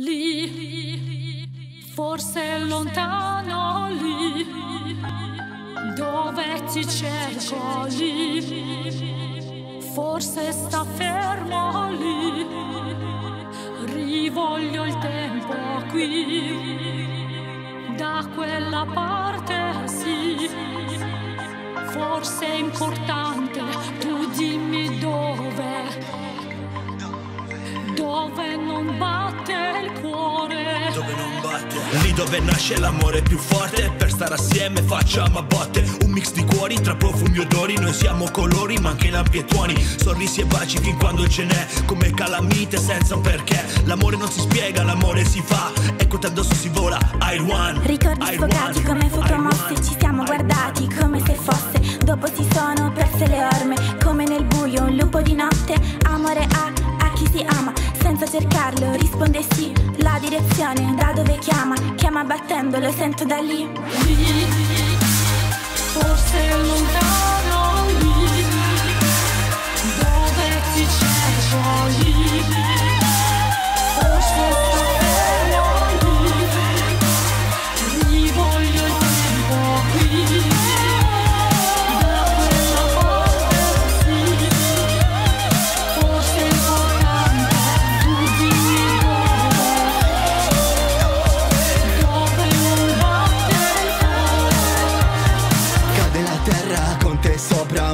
Lì, forse lontano lì, dove ti cerco lì, forse sta fermo lì, rivoglio il tempo qui, da quella parte sì, forse è importante, tu dimmi dove, dove non batte Lì dove nasce l'amore più forte Per stare assieme facciamo a botte. Un mix di cuori tra profumi e odori Noi siamo colori ma anche lampi e tuoni. Sorrisi e baci fin quando ce n'è Come calamite senza un perché. L'amore non si spiega, l'amore si fa Ecco tanto si vola, I one Ricordi I sfogati one, come I fotomosse one, Ci siamo I guardati one. come se fosse. Dopo si sono perse le orme Come nel buio un lupo di notte. Amore a, a chi si ama Senza cercarlo risponde sì La direzione da Chiama battendo lo sento da lì. Forse lontano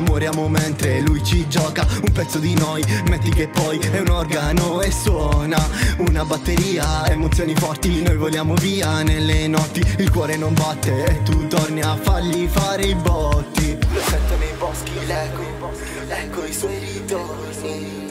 moriamo mentre lui ci gioca. Un pezzo di noi, metti che poi è un organo e suona. Una batteria, emozioni forti, noi voliamo via nelle notti. Il cuore non batte e tu torni a fargli fare i botti. Lo sento nei boschi, l'eco, ecco i suoi Ritorni